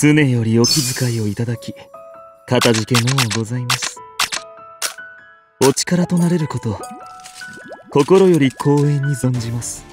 常よりお気遣いをいただきかたじけのうございます。お力となれること心より光栄に存じます。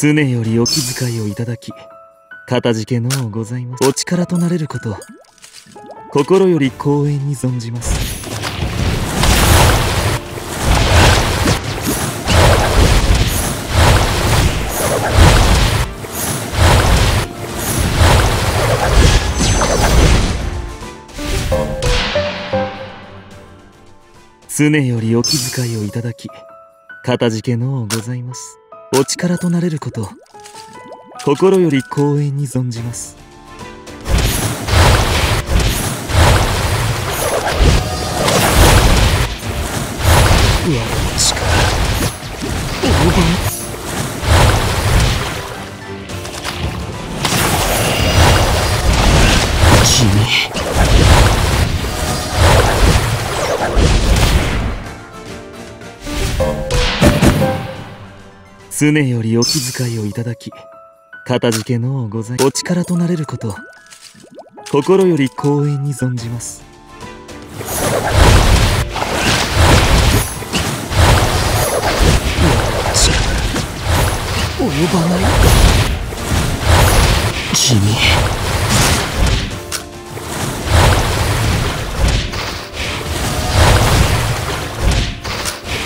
常よりお気遣いをいただきかたじけのうございます。お力となれること心より光栄に存じます。常よりお気遣いをいただきかたじけのうございます。お力となれること心より光栄に存じます。うわ。常よりお気遣いをいただき片付けのうございお力となれること心より光栄に存じます。及ばない君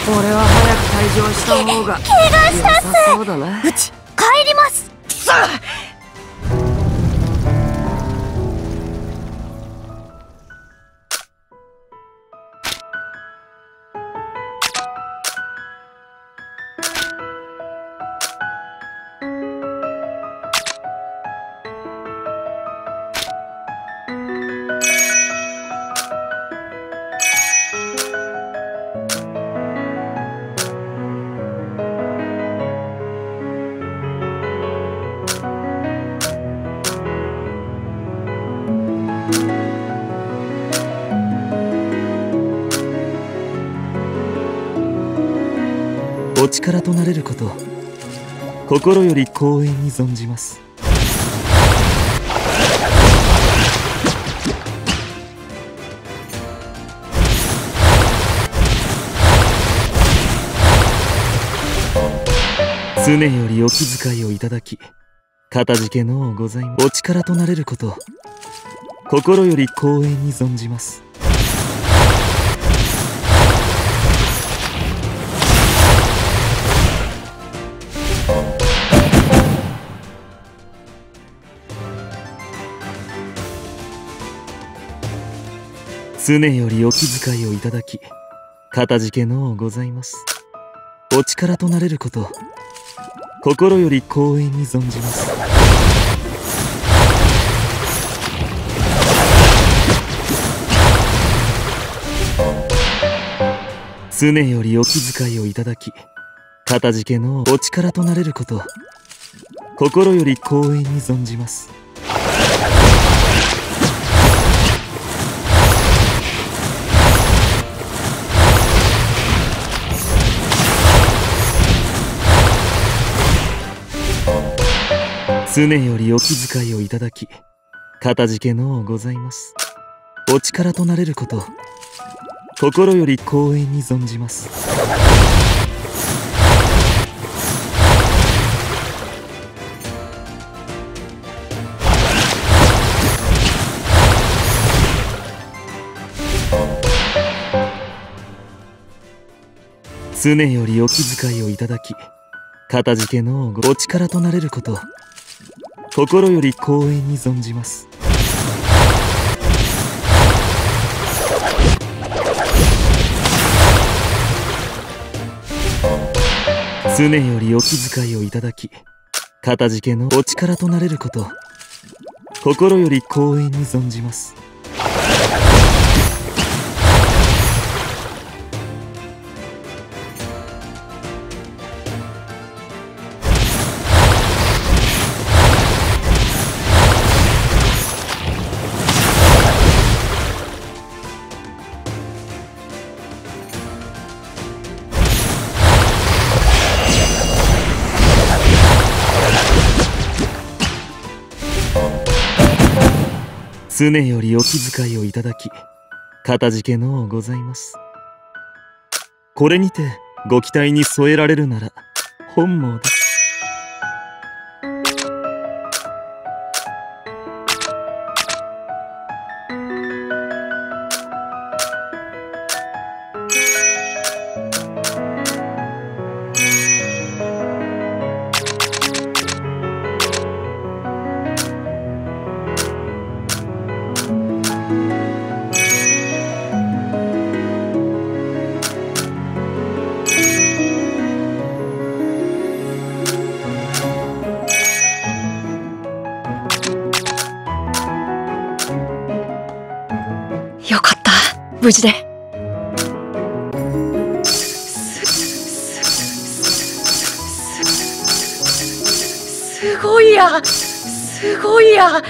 俺は早く退場した方が怪我したっ良さそうだな。うち帰りますお力となれること心より光栄に存じます。常よりお気遣いをいただきかたじけのうございます。お力となれること心より光栄に存じます。常よりお気遣いをいただきかたじけのうございます。お力となれること心より光栄に存じます。常よりお気遣いをいただきかたじけのうお力となれること心より光栄に存じます。常よりお気遣いをいただきかたじけのうございます。お力となれること心より光栄に存じます。常よりお気遣いをいただきかたじけのうお力となれること心より光栄に存じます。常よりお気遣いをいただきかたじけのお力となれること心より光栄に存じます。常よりお気遣いをいただきかたじけのうございます。これにてご期待に添えられるなら本望で無事で。すごいやすごいや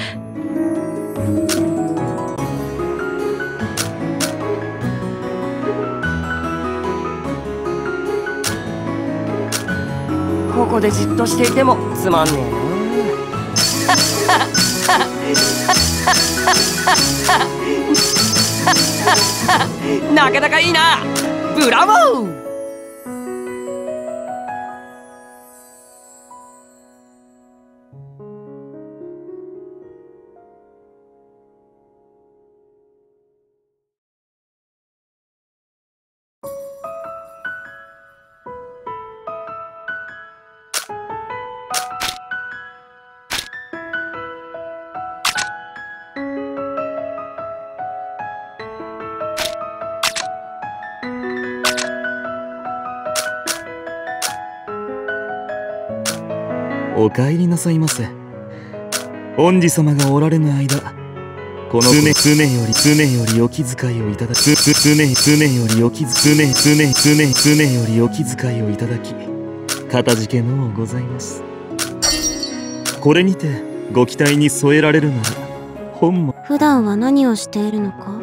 ここでじっとしていてもつまんねえななかなかいいな。ブラボー！お帰りなさいませ。恩師様がおられぬ間この常常より常よりお気遣いをいただきつつ常常よりお気遣い常常常常よりお気遣いをいただきかたじけのうございます。これにてご期待に添えられるなら本も普段は何をしているのか？